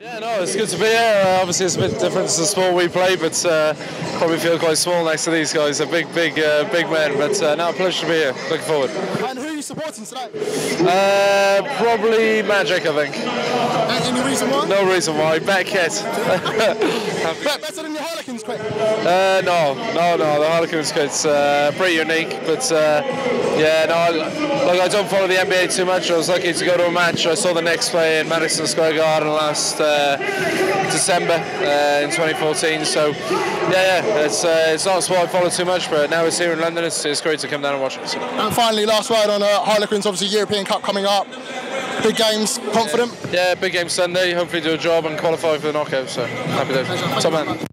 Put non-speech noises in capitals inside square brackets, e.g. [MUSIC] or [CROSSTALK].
Yeah, no, it's good to be here. Uh, obviously, it's a bit different to the sport we play, but uh, probably feel quite small next to these guys. They're big, big, uh, big men. But uh, now, a pleasure to be here. Looking forward. And who are you supporting tonight? Uh, probably Magic, I think. Any reason why? No reason why. Bet kit. [LAUGHS] Better than the Harlequins, quick. Uh, no, no, no. The Harlequins kit's uh, pretty unique, but uh, yeah, no. I- Look, I don't follow the NBA too much. I was lucky to go to a match. I saw the Knicks play in Madison Square Garden last uh, December uh, in 2014. So yeah, yeah, it's uh, it's not a sport I follow too much, but now it's here in London. It's, it's great to come down and watch it. So. And finally, last word on uh, Harlequins. Obviously, European Cup coming up. Big games. Confident. Yeah, big game Sunday. Hopefully do a job and qualify for the knockout. So happy days. Top.